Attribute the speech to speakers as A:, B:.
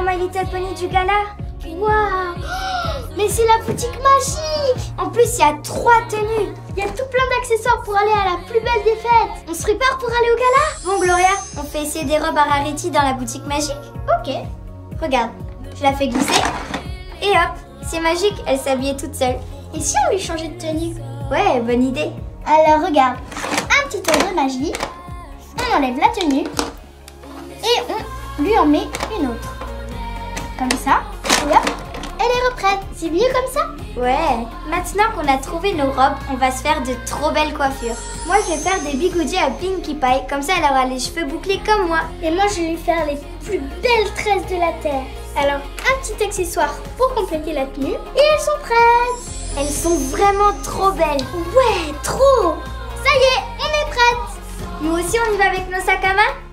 A: nouveaux My Little Pony du gala.
B: Waouh Mais c'est la boutique magique
A: En plus, il y a trois tenues.
B: Il y a tout plein d'accessoires pour aller à la plus belle des fêtes. On se prépare pour aller au gala
A: Bon, Gloria, on fait essayer des robes à Rarity dans la boutique magique
B: Ok.
A: Regarde, je la fais glisser. Et hop, c'est magique, elle s'habillait toute seule.
B: Et si on lui changeait de tenue?
A: Ouais, bonne idée.
B: Alors regarde, un petit tour de magie, on enlève la tenue et on lui en met une autre. Ça, et hop, elle est reprête. C'est mieux comme ça
A: Ouais, maintenant qu'on a trouvé nos robes, on va se faire de trop belles coiffures. Moi, je vais faire des bigoudis à Pinkie Pie, comme ça elle aura les cheveux bouclés comme moi.
B: Et moi, je vais lui faire les plus belles tresses de la terre. Alors, un petit accessoire pour compléter la tenue et elles sont prêtes.
A: Elles sont vraiment trop belles.
B: Ouais, trop Ça y est, on est prête
A: Nous aussi, on y va avec nos sacs à main